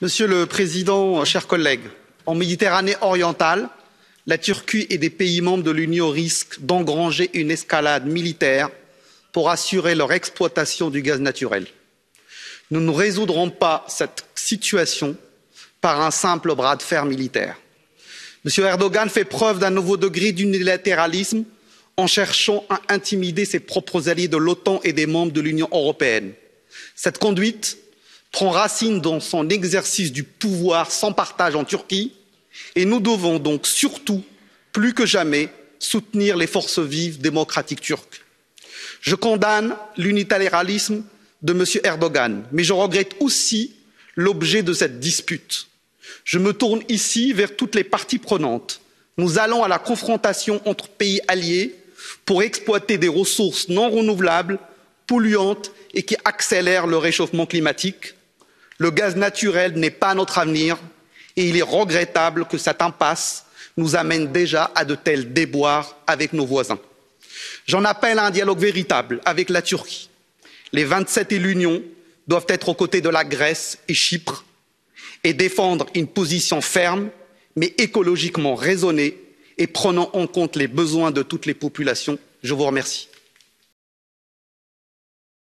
Monsieur le Président, chers collègues, en Méditerranée orientale, la Turquie et des pays membres de l'Union risquent d'engranger une escalade militaire pour assurer leur exploitation du gaz naturel. Nous ne résoudrons pas cette situation par un simple bras de fer militaire. M. Erdogan fait preuve d'un nouveau degré d'unilatéralisme en cherchant à intimider ses propres alliés de l'OTAN et des membres de l'Union européenne. Cette conduite prend racine dans son exercice du pouvoir sans partage en Turquie et nous devons donc surtout, plus que jamais, soutenir les forces vives démocratiques turques. Je condamne l'unilatéralisme de M. Erdogan, mais je regrette aussi l'objet de cette dispute. Je me tourne ici vers toutes les parties prenantes. Nous allons à la confrontation entre pays alliés pour exploiter des ressources non renouvelables, polluantes et qui accélèrent le réchauffement climatique. Le gaz naturel n'est pas notre avenir et il est regrettable que cette impasse nous amène déjà à de tels déboires avec nos voisins. J'en appelle à un dialogue véritable avec la Turquie. Les vingt sept et l'Union doivent être aux côtés de la Grèce et Chypre et défendre une position ferme mais écologiquement raisonnée et prenant en compte les besoins de toutes les populations. je vous remercie.